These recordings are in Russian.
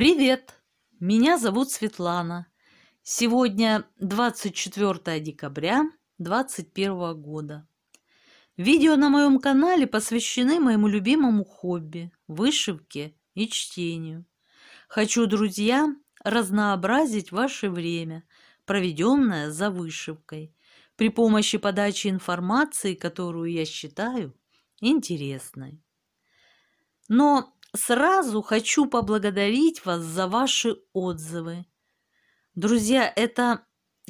Привет! Меня зовут Светлана. Сегодня 24 декабря 2021 года. Видео на моем канале посвящены моему любимому хобби – вышивке и чтению. Хочу, друзья, разнообразить ваше время, проведенное за вышивкой, при помощи подачи информации, которую я считаю интересной. Но сразу хочу поблагодарить вас за ваши отзывы. Друзья, это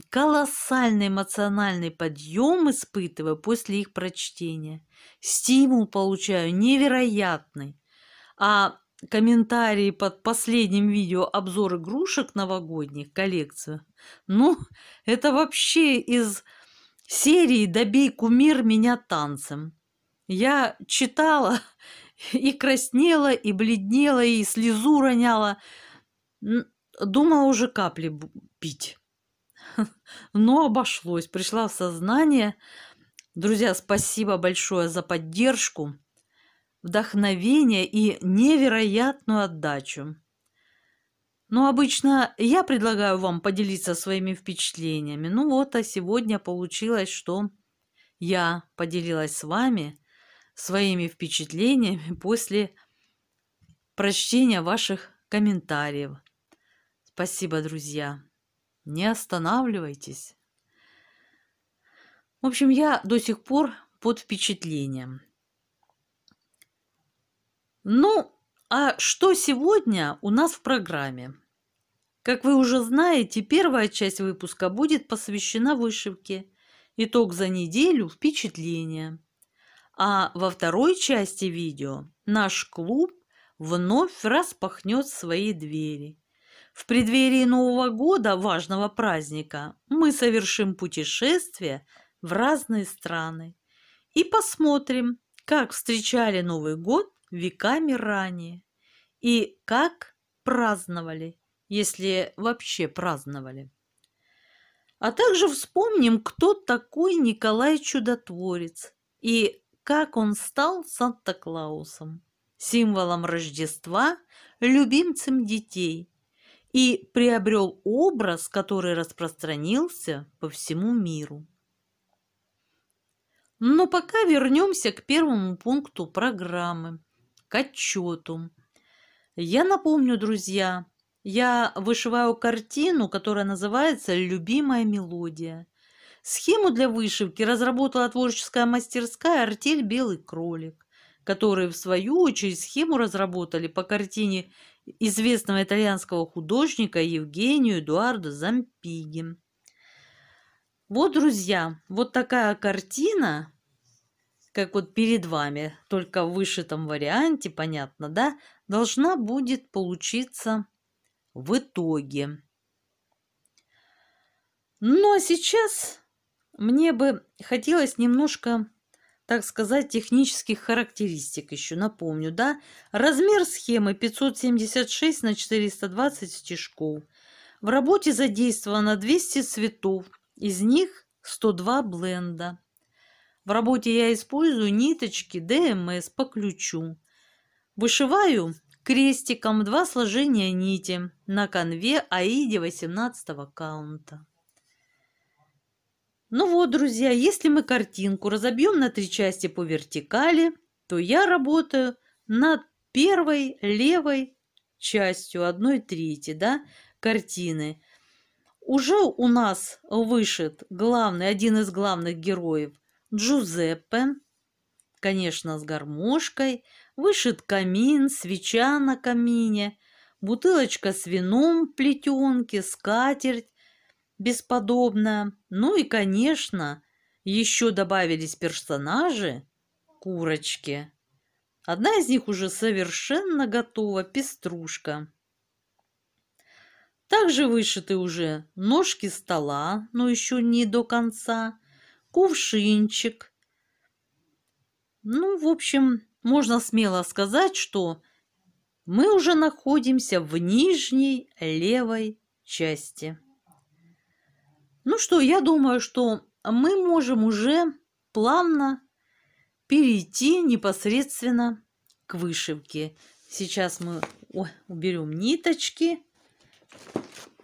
колоссальный эмоциональный подъем испытываю после их прочтения. Стимул получаю невероятный. А комментарии под последним видео обзор игрушек новогодних коллекцию, ну, это вообще из серии «Добей кумир меня танцем». Я читала и краснела, и бледнела, и слезу роняла. Думала уже капли пить. Но обошлось. Пришла в сознание. Друзья, спасибо большое за поддержку, вдохновение и невероятную отдачу. Но обычно я предлагаю вам поделиться своими впечатлениями. Ну вот, а сегодня получилось, что я поделилась с вами своими впечатлениями после прочтения ваших комментариев. Спасибо, друзья. Не останавливайтесь. В общем, я до сих пор под впечатлением. Ну, а что сегодня у нас в программе? Как вы уже знаете, первая часть выпуска будет посвящена вышивке. Итог за неделю – впечатления. А во второй части видео наш клуб вновь распахнет свои двери. В преддверии Нового года, важного праздника, мы совершим путешествие в разные страны и посмотрим, как встречали Новый год веками ранее и как праздновали, если вообще праздновали. А также вспомним, кто такой Николай Чудотворец и как он стал Санта-Клаусом, символом Рождества, любимцем детей, и приобрел образ, который распространился по всему миру. Но пока вернемся к первому пункту программы, к отчету. Я напомню, друзья, я вышиваю картину, которая называется «Любимая мелодия». Схему для вышивки разработала творческая мастерская «Артель Белый кролик», которые, в свою очередь, схему разработали по картине известного итальянского художника Евгению Эдуардо Зампиги. Вот, друзья, вот такая картина, как вот перед вами, только в вышитом варианте, понятно, да, должна будет получиться в итоге. Ну, а сейчас мне бы хотелось немножко, так сказать, технических характеристик еще напомню, да? Размер схемы 576 на 420 стежков. В работе задействовано 200 цветов, из них 102 бленда. В работе я использую ниточки ДМС по ключу. Вышиваю крестиком два сложения нити на конве Аиде 18 каунта. Ну вот, друзья, если мы картинку разобьем на три части по вертикали, то я работаю над первой левой частью одной трети да, картины. Уже у нас вышит главный, один из главных героев Джузеппе, конечно, с гармошкой, вышит камин, свеча на камине, бутылочка с вином в плетенке, скатерть, бесподобно. Ну и, конечно, еще добавились персонажи, курочки. Одна из них уже совершенно готова, пеструшка. Также вышиты уже ножки стола, но еще не до конца, кувшинчик. Ну, в общем, можно смело сказать, что мы уже находимся в нижней левой части. Ну что, я думаю, что мы можем уже плавно перейти непосредственно к вышивке. Сейчас мы Ой, уберем ниточки.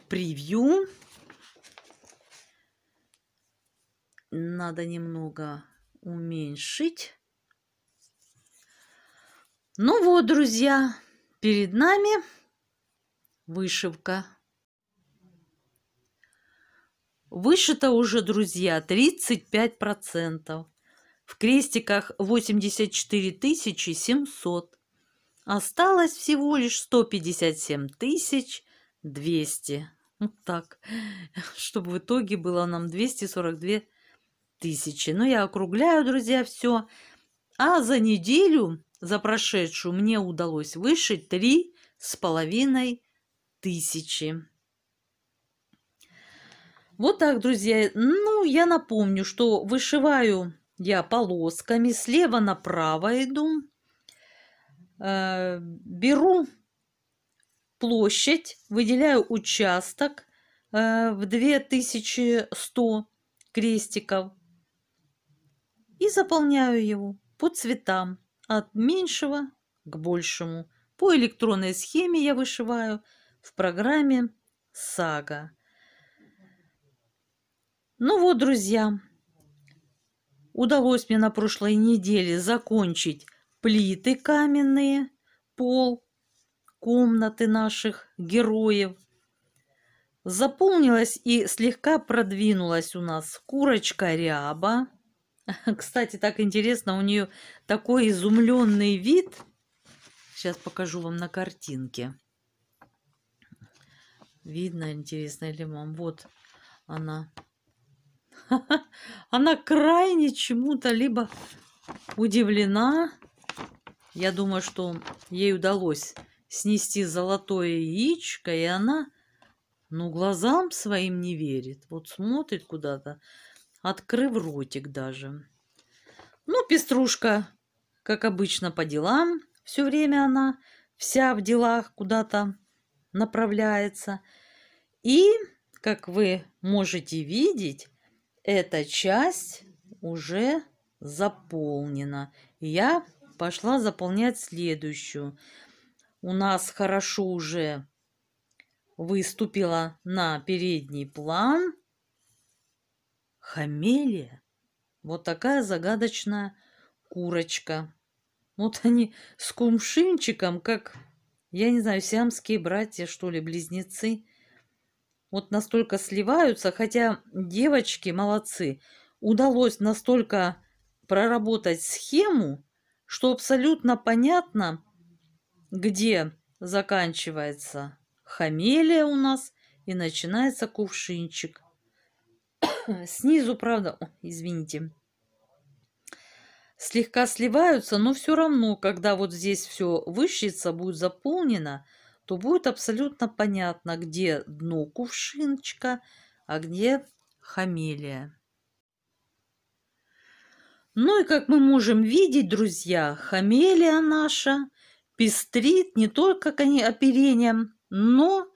Превью. Надо немного уменьшить. Ну вот, друзья, перед нами вышивка. Вышито уже, друзья, 35%. В крестиках 84 700. Осталось всего лишь 157 200. Вот так. Чтобы в итоге было нам 242 тысячи. Но я округляю, друзья, все. А за неделю, за прошедшую, мне удалось вышить три с половиной тысячи. Вот так, друзья. Ну, я напомню, что вышиваю я полосками, слева направо иду. Э, беру площадь, выделяю участок э, в 2100 крестиков и заполняю его по цветам от меньшего к большему. По электронной схеме я вышиваю в программе Сага. Ну вот, друзья, удалось мне на прошлой неделе закончить плиты каменные, пол, комнаты наших героев. Заполнилась и слегка продвинулась у нас курочка ряба. Кстати, так интересно, у нее такой изумленный вид. Сейчас покажу вам на картинке. Видно, интересно ли вам? Вот она Она крайне чему-то либо удивлена. Я думаю, что ей удалось снести золотое яичко, и она, ну, глазам своим не верит. Вот смотрит куда-то, открыв ротик даже. Ну, пеструшка, как обычно, по делам. Все время она вся в делах куда-то направляется. И, как вы можете видеть, эта часть уже заполнена. Я пошла заполнять следующую. У нас хорошо уже выступила на передний план хамелия. Вот такая загадочная курочка. Вот они с кумшинчиком, как, я не знаю, сиамские братья, что ли, близнецы – вот настолько сливаются, хотя девочки молодцы, удалось настолько проработать схему, что абсолютно понятно, где заканчивается хамелия у нас и начинается кувшинчик. Снизу, правда, О, извините, слегка сливаются, но все равно, когда вот здесь все вышьется, будет заполнено, то будет абсолютно понятно, где дно кувшинчика, а где хамелия. Ну и как мы можем видеть, друзья, хамелия наша пестрит не только оперением, но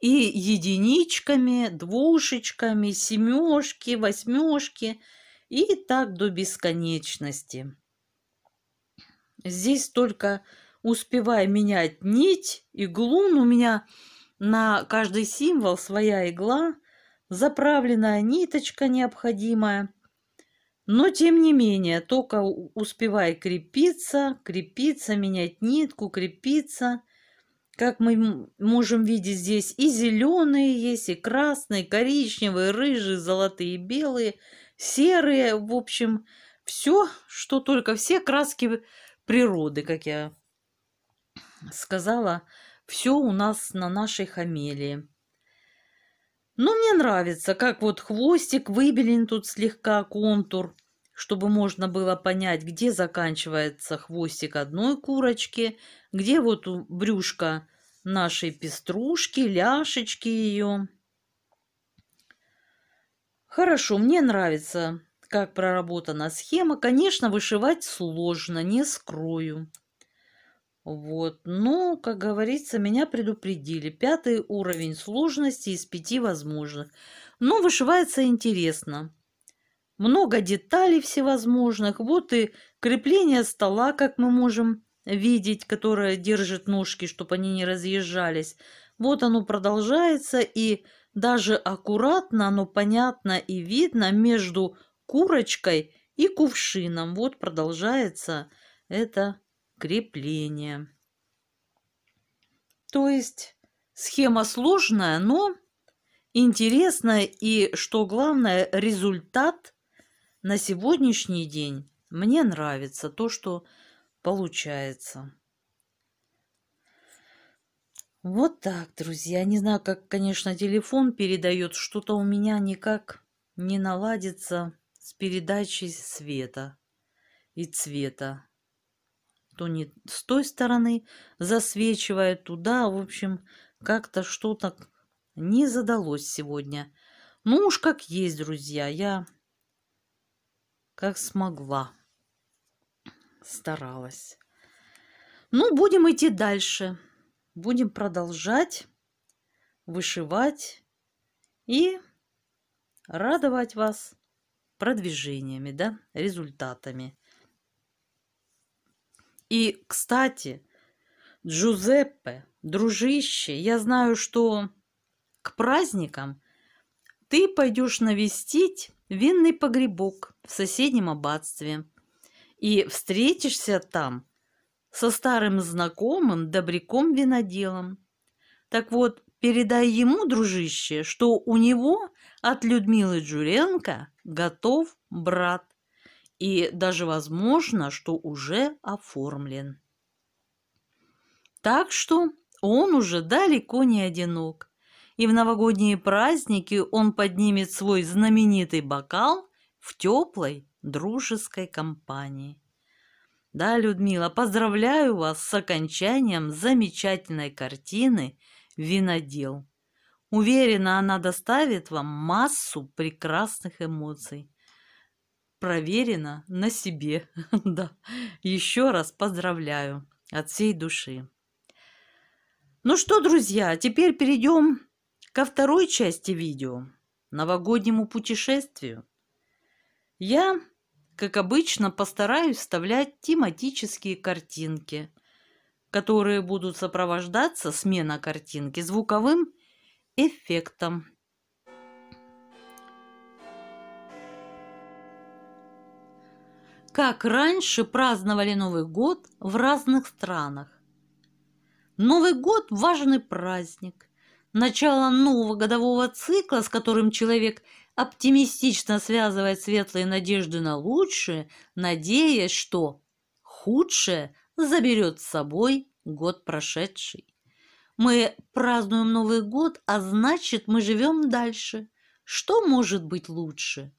и единичками, двушечками, семешки, восьмешки и так до бесконечности. Здесь только успевая менять нить, иглу, ну, у меня на каждый символ своя игла, заправленная ниточка необходимая. Но, тем не менее, только успевай крепиться, крепиться, менять нитку, крепиться. Как мы можем видеть здесь и зеленые есть, и красные, коричневые, рыжие, золотые, белые, серые. В общем, все, что только, все краски природы, как я сказала, все у нас на нашей хамелии. Но мне нравится, как вот хвостик выбелен тут слегка контур, чтобы можно было понять, где заканчивается хвостик одной курочки, где вот брюшко нашей пеструшки, ляшечки ее. Хорошо, мне нравится, как проработана схема. Конечно, вышивать сложно, не скрою. Вот. Ну, как говорится, меня предупредили. Пятый уровень сложности из пяти возможных. Но вышивается интересно. Много деталей всевозможных. Вот и крепление стола, как мы можем видеть, которое держит ножки, чтобы они не разъезжались. Вот оно продолжается, и даже аккуратно оно понятно и видно между курочкой и кувшином. Вот продолжается это крепление. То есть схема сложная, но интересная и, что главное, результат на сегодняшний день мне нравится то, что получается. Вот так, друзья. Не знаю, как, конечно, телефон передает. Что-то у меня никак не наладится с передачей света и цвета. То не с той стороны засвечивает туда. В общем, как-то что-то не задалось сегодня. Ну уж как есть, друзья. Я как смогла старалась. Ну, будем идти дальше. Будем продолжать вышивать и радовать вас продвижениями, да, результатами. И, кстати, Джузеппе, дружище, я знаю, что к праздникам ты пойдешь навестить винный погребок в соседнем аббатстве – и встретишься там со старым знакомым добряком-виноделом. Так вот, передай ему, дружище, что у него от Людмилы Джуренко готов брат, и даже возможно, что уже оформлен. Так что он уже далеко не одинок, и в новогодние праздники он поднимет свой знаменитый бокал в теплой дружеской компании. Да, Людмила, поздравляю вас с окончанием замечательной картины «Винодел». Уверена, она доставит вам массу прекрасных эмоций. Проверено на себе. да. Еще раз поздравляю от всей души. Ну что, друзья, теперь перейдем ко второй части видео – новогоднему путешествию. Я, как обычно, постараюсь вставлять тематические картинки, которые будут сопровождаться смена картинки звуковым эффектом. Как раньше праздновали Новый год в разных странах. Новый год – важный праздник, начало нового годового цикла, с которым человек оптимистично связывает светлые надежды на лучшее, надеясь, что худшее заберет с собой год прошедший. Мы празднуем Новый год, а значит, мы живем дальше. Что может быть лучше?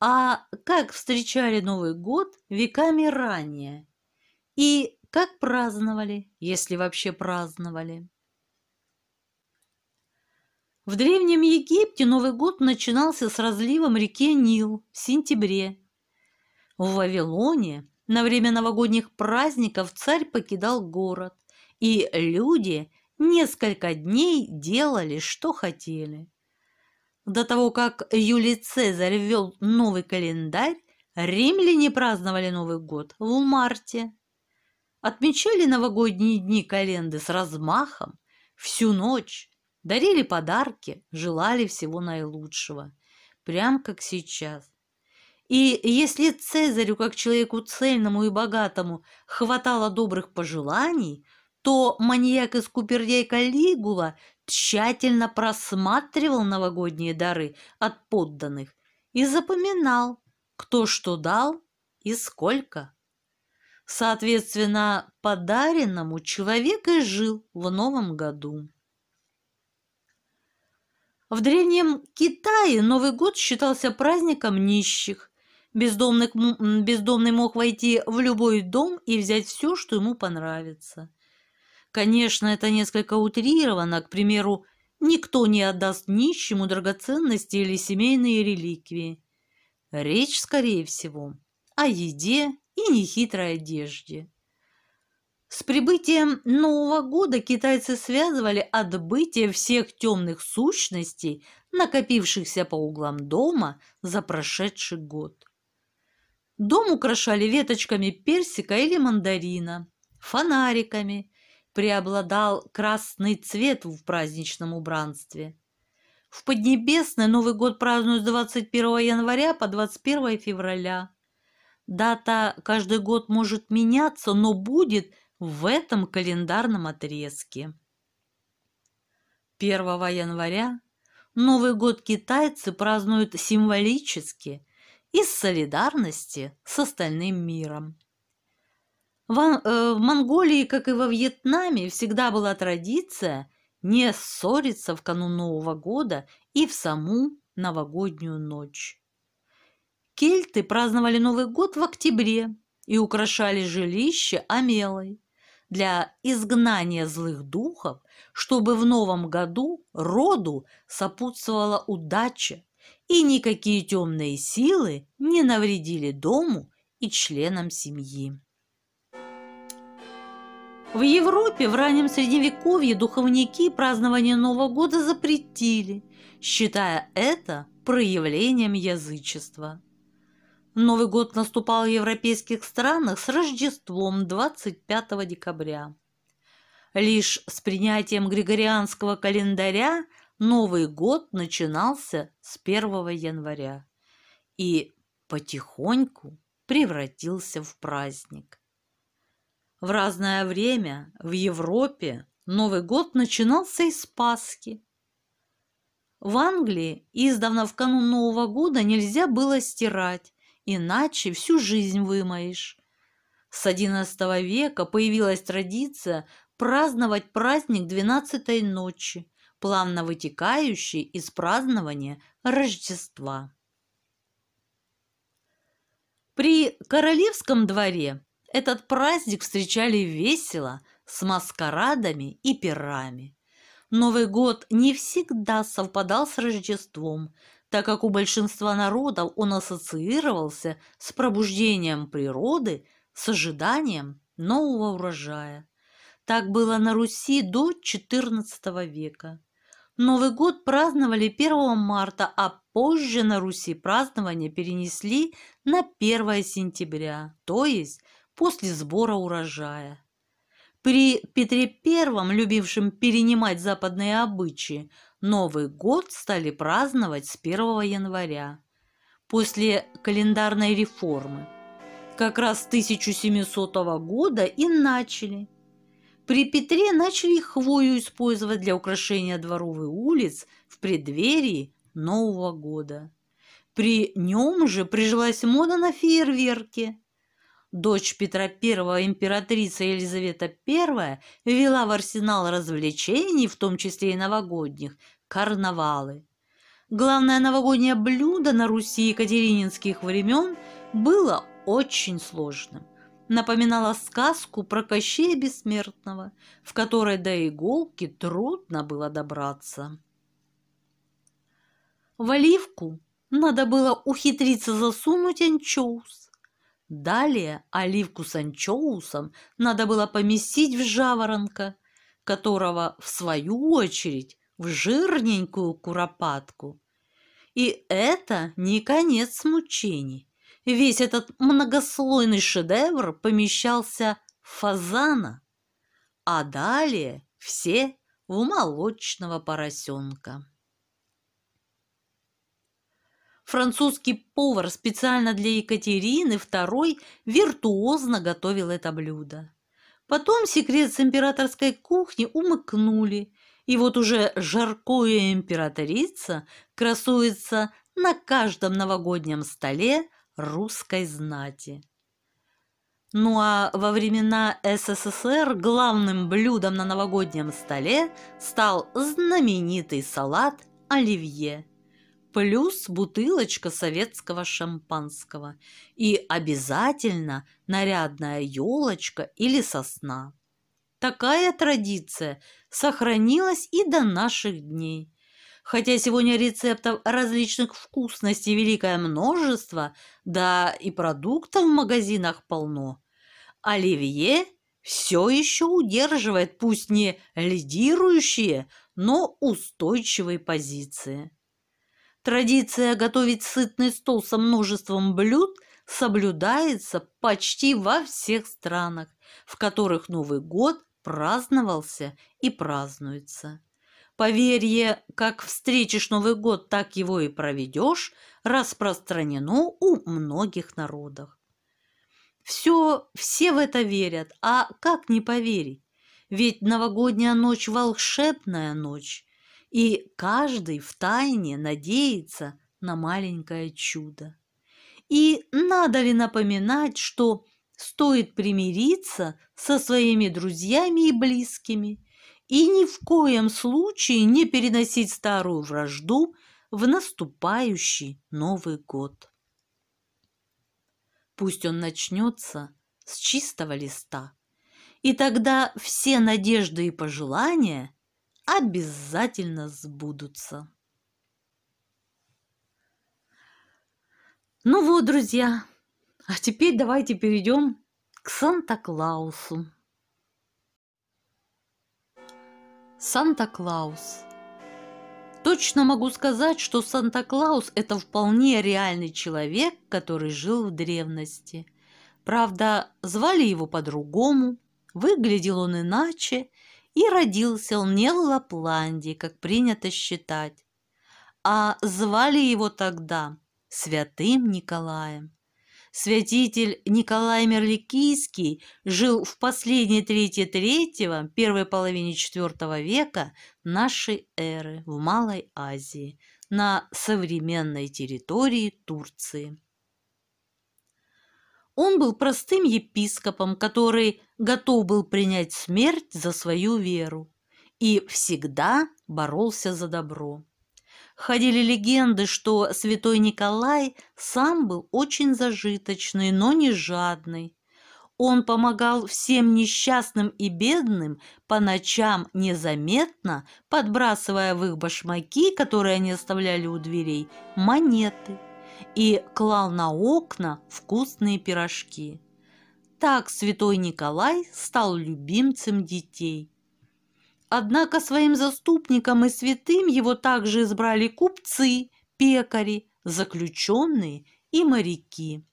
А как встречали Новый год веками ранее? И как праздновали, если вообще праздновали? В Древнем Египте Новый год начинался с разливом реки Нил в сентябре. В Вавилоне на время новогодних праздников царь покидал город, и люди несколько дней делали, что хотели. До того, как Юлий Цезарь ввел новый календарь, римляне праздновали Новый год в марте. Отмечали новогодние дни календы с размахом всю ночь, Дарили подарки, желали всего наилучшего. Прям как сейчас. И если Цезарю, как человеку цельному и богатому, хватало добрых пожеланий, то маньяк из Куперья Калигула тщательно просматривал новогодние дары от подданных и запоминал, кто что дал и сколько. Соответственно, подаренному человек и жил в новом году. В Древнем Китае Новый год считался праздником нищих. Бездомных, бездомный мог войти в любой дом и взять все, что ему понравится. Конечно, это несколько утрировано. К примеру, никто не отдаст нищему драгоценности или семейные реликвии. Речь, скорее всего, о еде и нехитрой одежде. С прибытием Нового года китайцы связывали отбытие всех темных сущностей, накопившихся по углам дома за прошедший год. Дом украшали веточками персика или мандарина, фонариками. Преобладал красный цвет в праздничном убранстве. В Поднебесной Новый год празднуют с 21 января по 21 февраля. Дата каждый год может меняться, но будет в этом календарном отрезке. 1 января Новый год китайцы празднуют символически из солидарности с остальным миром. В, э, в Монголии, как и во Вьетнаме, всегда была традиция не ссориться в канун Нового года и в саму новогоднюю ночь. Кельты праздновали Новый год в октябре и украшали жилище амелой для изгнания злых духов, чтобы в новом году роду сопутствовала удача, и никакие темные силы не навредили дому и членам семьи. В Европе в раннем Средневековье духовники празднование Нового года запретили, считая это проявлением язычества. Новый год наступал в европейских странах с Рождеством 25 декабря. Лишь с принятием григорианского календаря Новый год начинался с 1 января и потихоньку превратился в праздник. В разное время в Европе Новый год начинался из Пасхи. В Англии издавна в канун Нового года нельзя было стирать, иначе всю жизнь вымоешь. С XI века появилась традиция праздновать праздник двенадцатой ночи, плавно вытекающий из празднования Рождества. При королевском дворе этот праздник встречали весело, с маскарадами и пирами. Новый год не всегда совпадал с Рождеством, так как у большинства народов он ассоциировался с пробуждением природы, с ожиданием нового урожая. Так было на Руси до XIV века. Новый год праздновали 1 марта, а позже на Руси празднование перенесли на 1 сентября, то есть после сбора урожая. При Петре I, любившем перенимать западные обычаи, Новый год стали праздновать с 1 января, после календарной реформы. Как раз с 1700 года и начали – при Петре начали хвою использовать для украшения дворов и улиц в преддверии Нового года. При нем же прижилась мода на фейерверки. Дочь Петра I, императрица Елизавета I, ввела в арсенал развлечений, в том числе и новогодних, карнавалы. Главное новогоднее блюдо на Руси екатерининских времен было очень сложным – напоминала сказку про Кощея Бессмертного, в которой до иголки трудно было добраться. В оливку надо было ухитриться засунуть анчоус. Далее оливку с анчоусом надо было поместить в жаворонка, которого, в свою очередь, в жирненькую куропатку. И это не конец мучений. Весь этот многослойный шедевр помещался в фазана, а далее все в молочного поросенка. Французский повар специально для Екатерины II виртуозно готовил это блюдо. Потом секрет с императорской кухни умыкнули, и вот уже жаркое императрица красуется на каждом новогоднем столе русской знати. Ну а во времена СССР главным блюдом на новогоднем столе стал знаменитый салат оливье, плюс бутылочка советского шампанского и обязательно нарядная елочка или сосна. Такая традиция сохранилась и до наших дней – Хотя сегодня рецептов различных вкусностей великое множество, да и продуктов в магазинах полно, оливье все еще удерживает пусть не лидирующие, но устойчивые позиции. Традиция готовить сытный стол со множеством блюд соблюдается почти во всех странах, в которых Новый год праздновался и празднуется. Поверье, как встретишь Новый год, так его и проведешь, распространено у многих народов. Все, все в это верят, а как не поверить? Ведь новогодняя ночь – волшебная ночь, и каждый втайне надеется на маленькое чудо. И надо ли напоминать, что стоит примириться со своими друзьями и близкими и ни в коем случае не переносить старую вражду в наступающий Новый год. Пусть он начнется с чистого листа, и тогда все надежды и пожелания обязательно сбудутся. Ну вот, друзья, а теперь давайте перейдем к Санта-Клаусу. Санта-Клаус. Точно могу сказать, что Санта-Клаус – это вполне реальный человек, который жил в древности. Правда, звали его по-другому, выглядел он иначе, и родился он не в Лапландии, как принято считать, а звали его тогда Святым Николаем. Святитель Николай Мерликийский жил в последней трети третьего, первой половине четвертого века нашей эры в Малой Азии, на современной территории Турции. Он был простым епископом, который готов был принять смерть за свою веру и всегда боролся за добро. Ходили легенды, что святой Николай сам был очень зажиточный, но не жадный. Он помогал всем несчастным и бедным по ночам незаметно, подбрасывая в их башмаки, которые они оставляли у дверей, монеты и клал на окна вкусные пирожки. Так святой Николай стал любимцем детей. Однако своим заступником и святым его также избрали купцы, пекари, заключенные и моряки.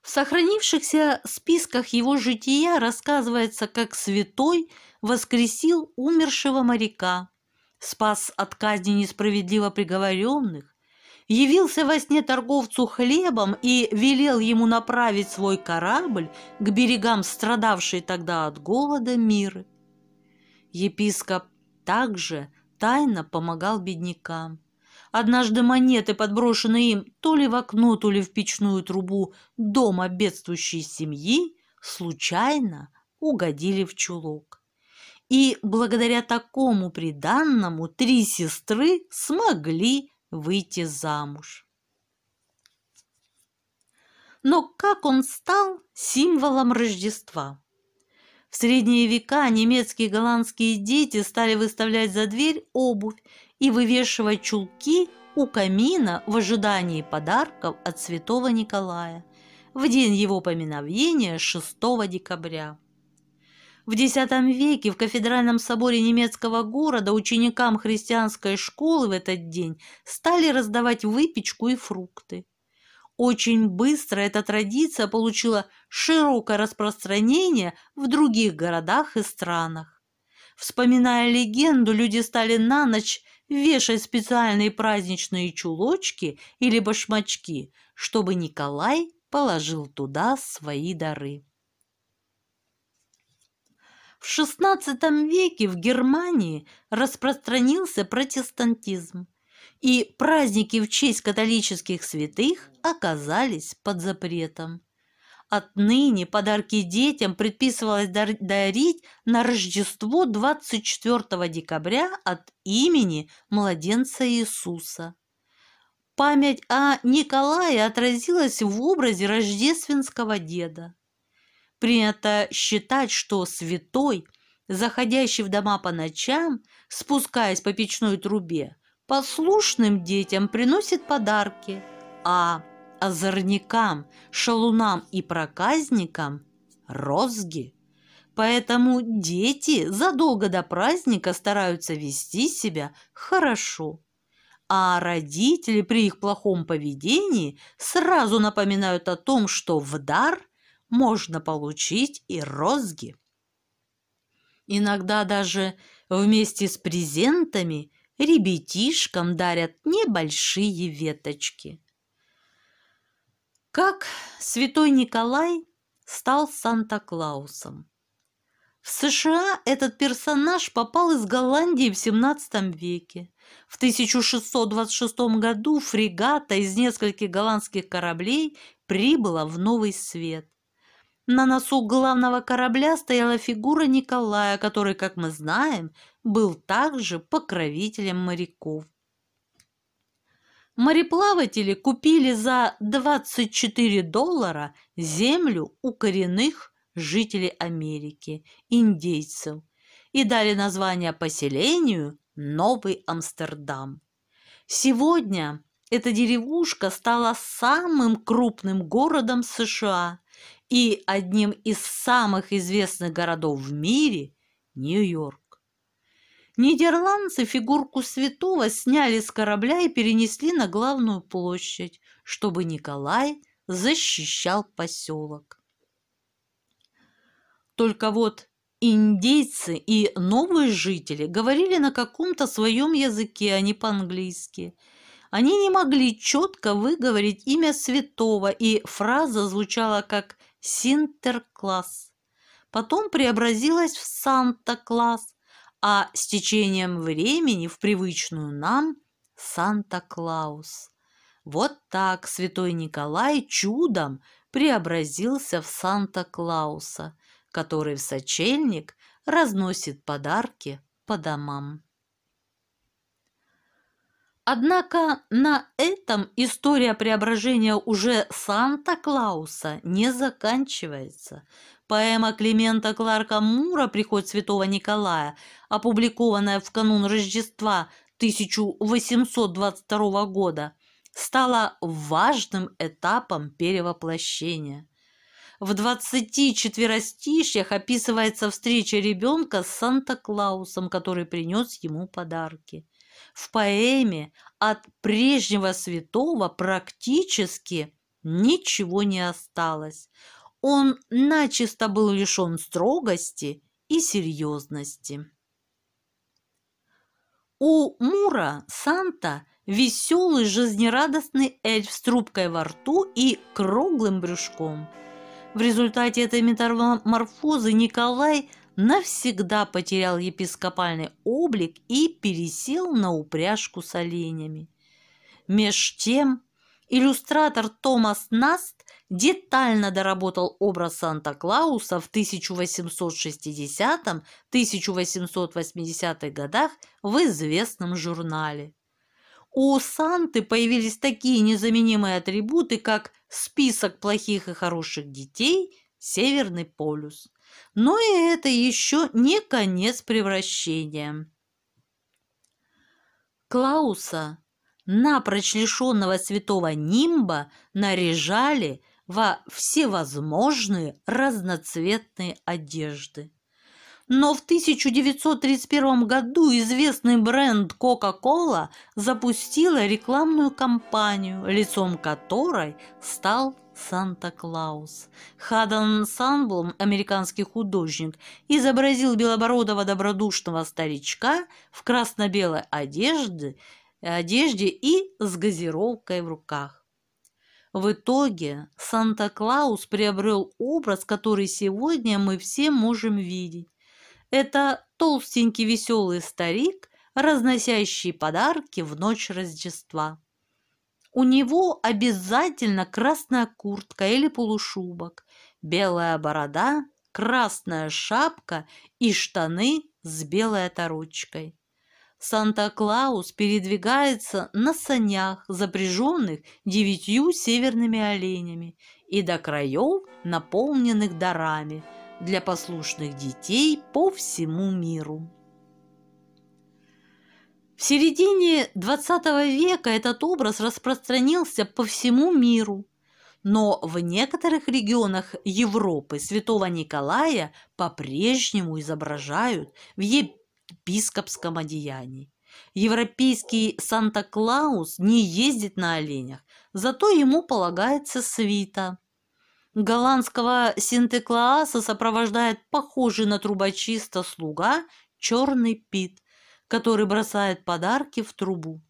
В сохранившихся списках его жития рассказывается, как святой воскресил умершего моряка, спас от казни несправедливо приговоренных, явился во сне торговцу хлебом и велел ему направить свой корабль к берегам страдавшей тогда от голода мира. Епископ также тайно помогал беднякам. Однажды монеты, подброшенные им то ли в окно, то ли в печную трубу дома бедствующей семьи, случайно угодили в чулок. И благодаря такому приданному три сестры смогли выйти замуж. Но как он стал символом Рождества? В средние века немецкие и голландские дети стали выставлять за дверь обувь и вывешивать чулки у камина в ожидании подарков от святого Николая в день его поминовения 6 декабря. В X веке в кафедральном соборе немецкого города ученикам христианской школы в этот день стали раздавать выпечку и фрукты. Очень быстро эта традиция получила широкое распространение в других городах и странах. Вспоминая легенду, люди стали на ночь вешать специальные праздничные чулочки или башмачки, чтобы Николай положил туда свои дары. В XVI веке в Германии распространился протестантизм, и праздники в честь католических святых оказались под запретом. Отныне подарки детям предписывалось дарить на Рождество 24 декабря от имени младенца Иисуса. Память о Николае отразилась в образе рождественского деда. Принято считать, что святой, заходящий в дома по ночам, спускаясь по печной трубе, послушным детям приносит подарки, а озорникам, шалунам и проказникам – розги. Поэтому дети задолго до праздника стараются вести себя хорошо. а родители при их плохом поведении сразу напоминают о том, что в дар можно получить и розги. Иногда даже вместе с презентами ребятишкам дарят небольшие веточки. Как святой Николай стал Санта-Клаусом? В США этот персонаж попал из Голландии в XVII веке. В 1626 году фрегата из нескольких голландских кораблей прибыла в Новый Свет. На носу главного корабля стояла фигура Николая, который, как мы знаем, был также покровителем моряков. Мореплаватели купили за 24 доллара землю у коренных жителей Америки, индейцев, и дали название поселению Новый Амстердам. Сегодня эта деревушка стала самым крупным городом США и одним из самых известных городов в мире – Нью-Йорк. Нидерландцы фигурку святого сняли с корабля и перенесли на главную площадь, чтобы Николай защищал поселок. Только вот индейцы и новые жители говорили на каком-то своем языке, а не по-английски. Они не могли четко выговорить имя святого, и фраза звучала как «Синтеркласс». Потом преобразилась в «Санта-класс», а с течением времени в привычную нам Санта-Клаус. Вот так святой Николай чудом преобразился в Санта-Клауса, который в сочельник разносит подарки по домам. Однако на этом история преображения уже Санта-Клауса не заканчивается. Поэма Климента Кларка Мура «Приход святого Николая», опубликованная в канун Рождества 1822 года, стала важным этапом перевоплощения. В 24 стишьях описывается встреча ребенка с Санта-Клаусом, который принес ему подарки. В поэме от прежнего святого практически ничего не осталось. Он начисто был лишен строгости и серьезности. У Мура Санта веселый, жизнерадостный эльф с трубкой во рту и круглым брюшком. В результате этой метаморфозы Николай навсегда потерял епископальный облик и пересел на упряжку с оленями. Меж тем иллюстратор Томас Наст детально доработал образ Санта-Клауса в 1860-1880 годах в известном журнале. У Санты появились такие незаменимые атрибуты, как список плохих и хороших детей, Северный полюс. Но и это еще не конец превращения. Клауса, напрочь лишенного святого нимба, наряжали во всевозможные разноцветные одежды. Но в 1931 году известный бренд Coca-Cola запустила рекламную кампанию, лицом которой стал Санта-Клаус. Хадан Санблом, американский художник, изобразил белобородого добродушного старичка в красно-белой одежде, одежде и с газировкой в руках. В итоге Санта-Клаус приобрел образ, который сегодня мы все можем видеть. Это толстенький веселый старик, разносящий подарки в ночь Рождества. У него обязательно красная куртка или полушубок, белая борода, красная шапка и штаны с белой оторочкой. Санта-Клаус передвигается на санях, запряженных девятью северными оленями и до краев наполненных дарами для послушных детей по всему миру. В середине XX века этот образ распространился по всему миру, но в некоторых регионах Европы святого Николая по-прежнему изображают в епископском одеянии. Европейский Санта-Клаус не ездит на оленях, зато ему полагается свита. Голландского Синтеклааса сопровождает похожий на трубочиста слуга черный пит, который бросает подарки в трубу.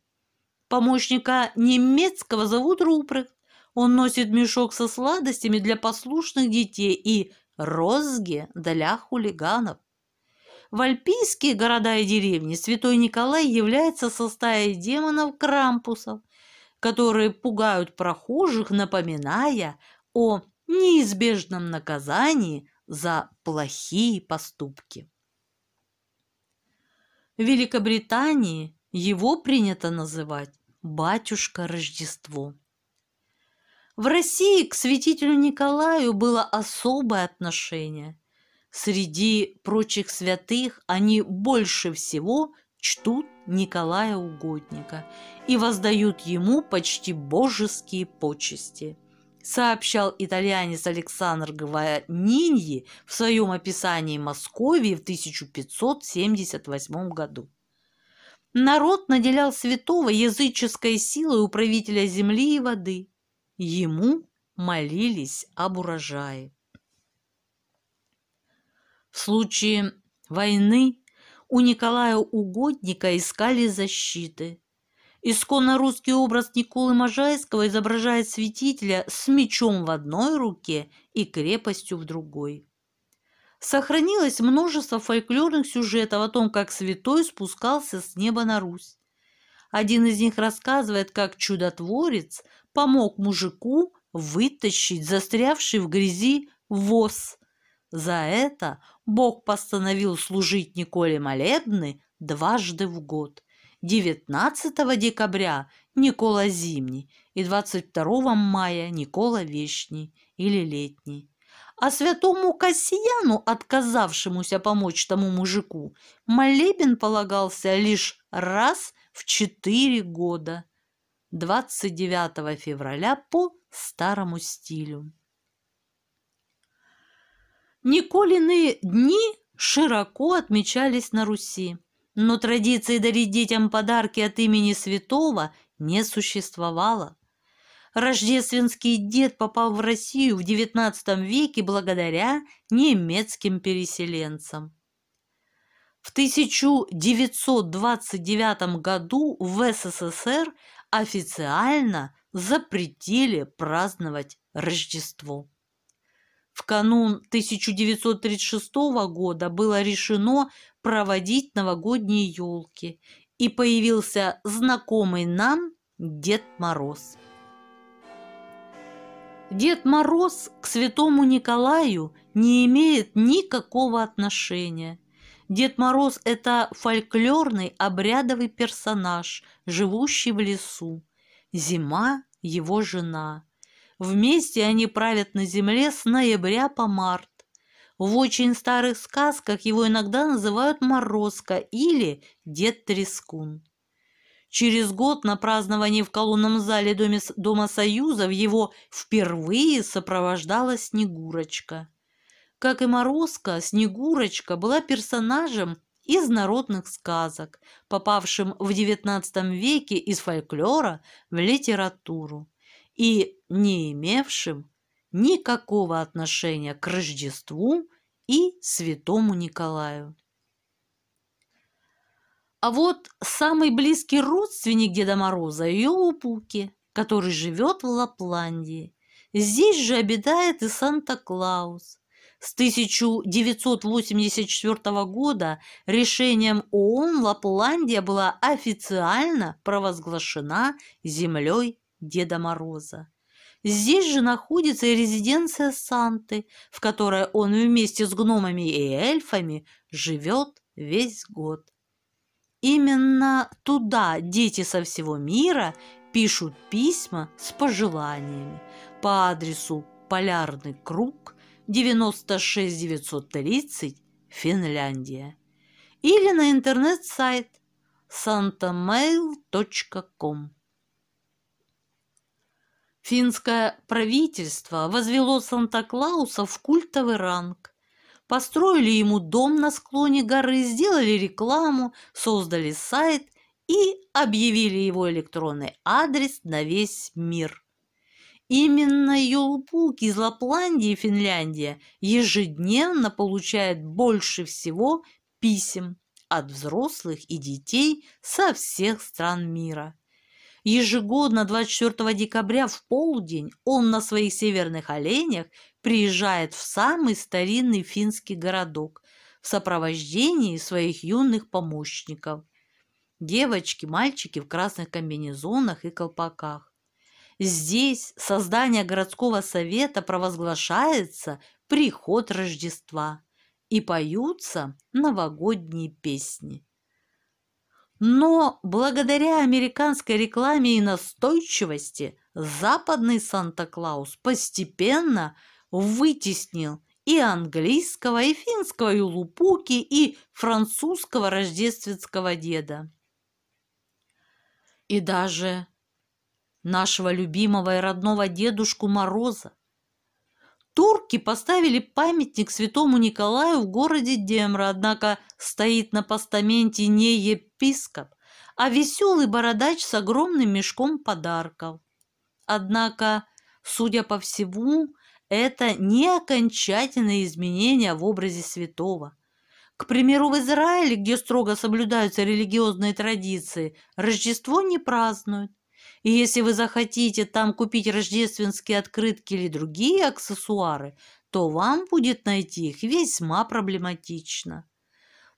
Помощника немецкого зовут Рупрехт. Он носит мешок со сладостями для послушных детей и розги для хулиганов. В альпийские города и деревни святой Николай является со стаей демонов-крампусов, которые пугают прохожих, напоминая о неизбежном наказании за плохие поступки. В Великобритании его принято называть «батюшка Рождество». В России к святителю Николаю было особое отношение. Среди прочих святых они больше всего чтут Николая Угодника и воздают ему почти божеские почести – сообщал итальянец Александр Гваниньи в своем описании Московии в 1578 году. Народ наделял святого языческой силой управителя земли и воды. Ему молились об урожае. В случае войны у Николая Угодника искали защиты. Исконно русский образ Николы Можайского изображает святителя с мечом в одной руке и крепостью в другой. Сохранилось множество фольклорных сюжетов о том, как святой спускался с неба на Русь. Один из них рассказывает, как чудотворец помог мужику вытащить застрявший в грязи воз. За это Бог постановил служить Николе молебны дважды в год – 19 декабря Никола Зимний и 22 мая Никола Вешний или Летний. А святому Кассияну, отказавшемуся помочь тому мужику, молебен полагался лишь раз в четыре года, 29 февраля по старому стилю. Николины дни широко отмечались на Руси но традиции дарить детям подарки от имени святого не существовало. Рождественский дед попал в Россию в XIX веке благодаря немецким переселенцам. В 1929 году в СССР официально запретили праздновать Рождество. В канун 1936 года было решено проводить новогодние елки, и появился знакомый нам Дед Мороз. Дед Мороз к святому Николаю не имеет никакого отношения. Дед Мороз – это фольклорный обрядовый персонаж, живущий в лесу. Зима – его жена. Вместе они правят на земле с ноября по март. В очень старых сказках его иногда называют Морозко или Дед Трескун. Через год на праздновании в колонном зале Доме, Дома Союзов его впервые сопровождала Снегурочка. Как и Морозко, Снегурочка была персонажем из народных сказок, попавшим в XIX веке из фольклора в литературу и не имевшим никакого отношения к Рождеству и Святому Николаю. А вот самый близкий родственник Деда Мороза – Йолупуки, который живет в Лапландии. Здесь же обитает и Санта-Клаус. С 1984 года решением ООН Лапландия была официально провозглашена землей Деда Мороза. Здесь же находится и резиденция Санты, в которой он вместе с гномами и эльфами живет весь год. Именно туда дети со всего мира пишут письма с пожеланиями по адресу Полярный круг, 96930, Финляндия. Или на интернет-сайт santamail.com. Финское правительство возвело Санта-Клауса в культовый ранг. Построили ему дом на склоне горы, сделали рекламу, создали сайт и объявили его электронный адрес на весь мир. Именно Йолпук из Лапландии, Финляндия, ежедневно получает больше всего писем от взрослых и детей со всех стран мира. Ежегодно 24 декабря в полдень он на своих северных оленях приезжает в самый старинный финский городок в сопровождении своих юных помощников. Девочки, мальчики в красных комбинезонах и колпаках. Здесь создание городского совета провозглашается приход Рождества и поются новогодние песни. Но благодаря американской рекламе и настойчивости западный Санта-Клаус постепенно вытеснил и английского, и финского юлупуки, и французского рождественского деда. И даже нашего любимого и родного дедушку Мороза. Турки поставили памятник святому Николаю в городе Демра, однако стоит на постаменте не епископ, а веселый бородач с огромным мешком подарков. Однако, судя по всему, это не окончательное изменение в образе святого. К примеру, в Израиле, где строго соблюдаются религиозные традиции, Рождество не празднуют. И если вы захотите там купить рождественские открытки или другие аксессуары, то вам будет найти их весьма проблематично.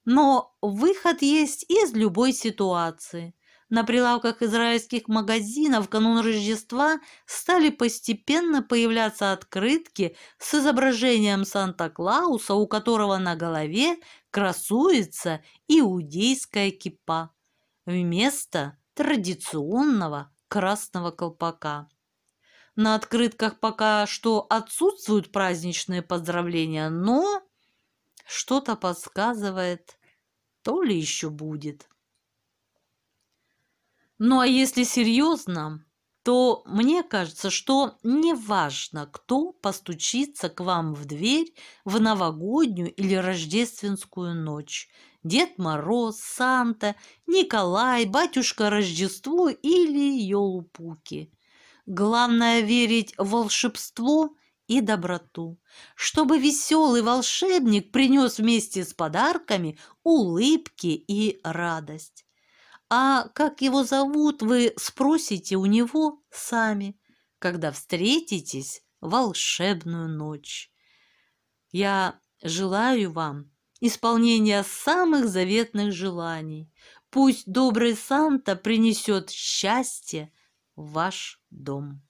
Но выход есть из любой ситуации. На прилавках израильских магазинов в канун Рождества стали постепенно появляться открытки с изображением Санта-Клауса, у которого на голове красуется иудейская кипа вместо традиционного красного колпака. На открытках пока что отсутствуют праздничные поздравления, но что-то подсказывает, то ли еще будет. Ну а если серьезно, то мне кажется, что неважно, кто постучится к вам в дверь в новогоднюю или рождественскую ночь. Дед Мороз, Санта, Николай, батюшка Рождество или Йолупуки. Главное верить в волшебство и доброту, чтобы веселый волшебник принес вместе с подарками улыбки и радость. А как его зовут, вы спросите у него сами, когда встретитесь волшебную ночь. Я желаю вам исполнения самых заветных желаний. Пусть добрый Санта принесет счастье в ваш дом.